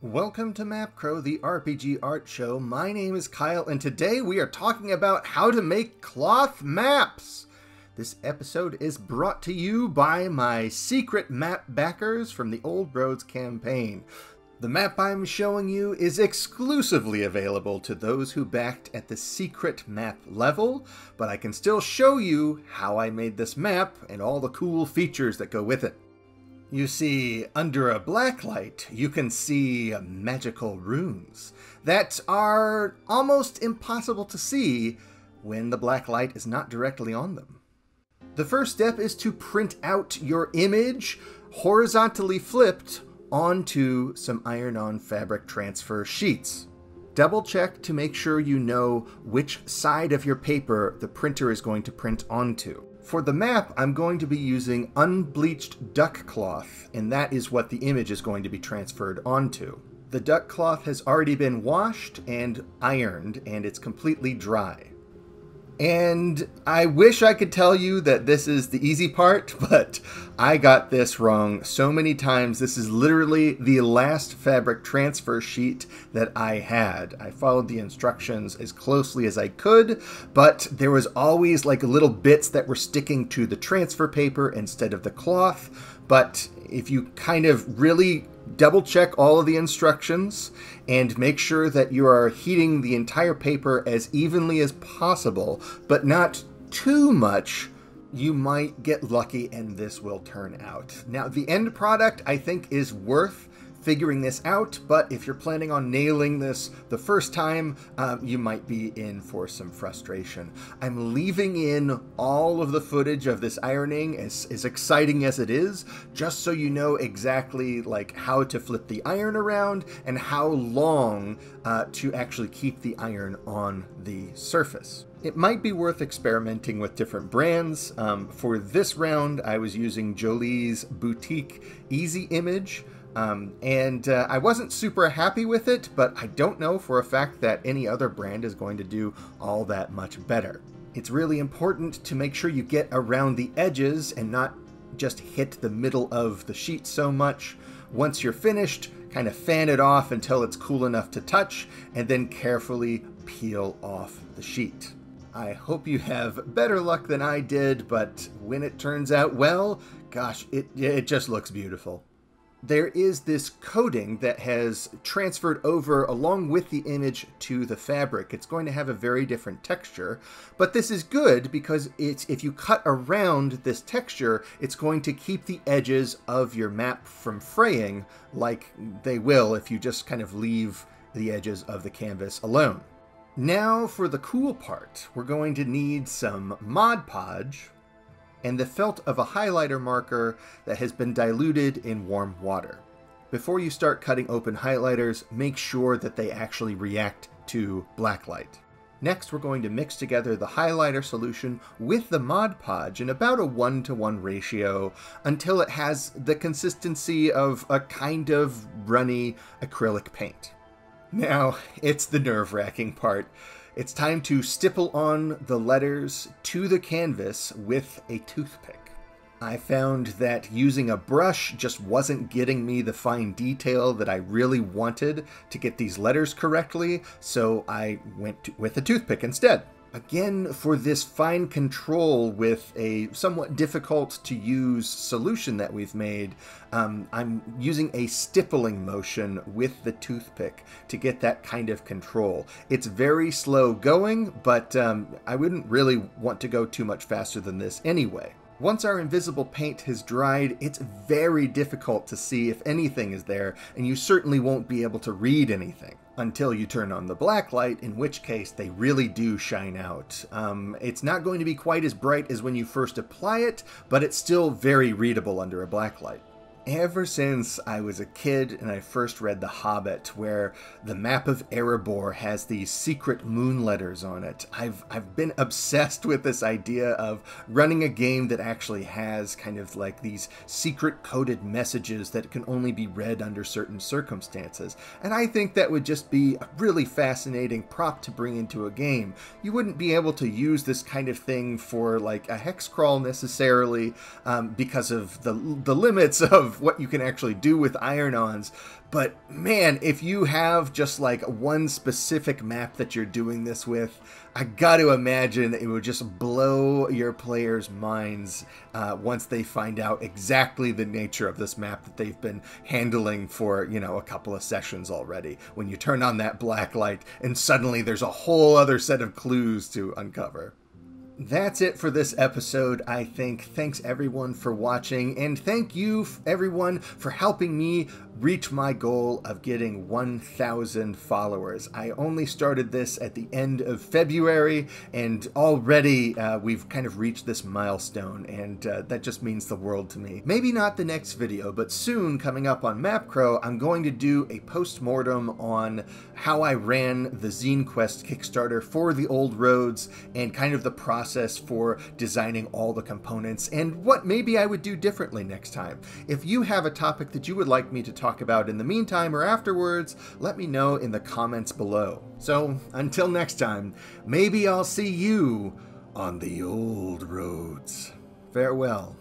Welcome to MapCrow, the RPG art show. My name is Kyle, and today we are talking about how to make cloth maps. This episode is brought to you by my secret map backers from the Old Roads campaign. The map I'm showing you is exclusively available to those who backed at the secret map level, but I can still show you how I made this map and all the cool features that go with it. You see, under a blacklight, you can see magical runes that are almost impossible to see when the blacklight is not directly on them. The first step is to print out your image horizontally flipped onto some iron-on fabric transfer sheets. Double check to make sure you know which side of your paper the printer is going to print onto. For the map, I'm going to be using unbleached duck cloth, and that is what the image is going to be transferred onto. The duck cloth has already been washed and ironed, and it's completely dry. And I wish I could tell you that this is the easy part, but I got this wrong so many times. This is literally the last fabric transfer sheet that I had. I followed the instructions as closely as I could, but there was always like little bits that were sticking to the transfer paper instead of the cloth. But if you kind of really double check all of the instructions and make sure that you are heating the entire paper as evenly as possible, but not too much, you might get lucky and this will turn out. Now, the end product I think is worth figuring this out, but if you're planning on nailing this the first time, um, you might be in for some frustration. I'm leaving in all of the footage of this ironing, as, as exciting as it is, just so you know exactly like how to flip the iron around and how long uh, to actually keep the iron on the surface. It might be worth experimenting with different brands. Um, for this round, I was using Jolee's Boutique Easy Image. Um, and uh, I wasn't super happy with it, but I don't know for a fact that any other brand is going to do all that much better. It's really important to make sure you get around the edges and not just hit the middle of the sheet so much. Once you're finished, kind of fan it off until it's cool enough to touch, and then carefully peel off the sheet. I hope you have better luck than I did, but when it turns out well, gosh, it, it just looks beautiful there is this coating that has transferred over along with the image to the fabric. It's going to have a very different texture, but this is good because it's if you cut around this texture, it's going to keep the edges of your map from fraying like they will if you just kind of leave the edges of the canvas alone. Now for the cool part, we're going to need some Mod Podge, and the felt of a highlighter marker that has been diluted in warm water. Before you start cutting open highlighters, make sure that they actually react to blacklight. Next, we're going to mix together the highlighter solution with the Mod Podge in about a 1 to 1 ratio until it has the consistency of a kind of runny acrylic paint. Now, it's the nerve wracking part. It's time to stipple on the letters to the canvas with a toothpick. I found that using a brush just wasn't getting me the fine detail that I really wanted to get these letters correctly, so I went with a toothpick instead. Again, for this fine control with a somewhat difficult to use solution that we've made, um, I'm using a stippling motion with the toothpick to get that kind of control. It's very slow going, but um, I wouldn't really want to go too much faster than this anyway. Once our invisible paint has dried, it's very difficult to see if anything is there, and you certainly won't be able to read anything until you turn on the black light, in which case they really do shine out. Um, it's not going to be quite as bright as when you first apply it, but it's still very readable under a black light ever since I was a kid and I first read The Hobbit, where the map of Erebor has these secret moon letters on it, I've, I've been obsessed with this idea of running a game that actually has kind of like these secret coded messages that can only be read under certain circumstances. And I think that would just be a really fascinating prop to bring into a game. You wouldn't be able to use this kind of thing for like a hex crawl necessarily um, because of the, the limits of what you can actually do with iron-ons. But man, if you have just like one specific map that you're doing this with, I got to imagine it would just blow your players' minds uh, once they find out exactly the nature of this map that they've been handling for, you know, a couple of sessions already. When you turn on that black light and suddenly there's a whole other set of clues to uncover that's it for this episode, I think. Thanks everyone for watching, and thank you everyone for helping me reach my goal of getting 1,000 followers. I only started this at the end of February, and already uh, we've kind of reached this milestone, and uh, that just means the world to me. Maybe not the next video, but soon, coming up on MapCrow, I'm going to do a post-mortem on how I ran the Zine Quest Kickstarter for the old roads, and kind of the process for designing all the components, and what maybe I would do differently next time. If you have a topic that you would like me to talk talk about in the meantime or afterwards, let me know in the comments below. So, until next time, maybe I'll see you on the old roads. Farewell.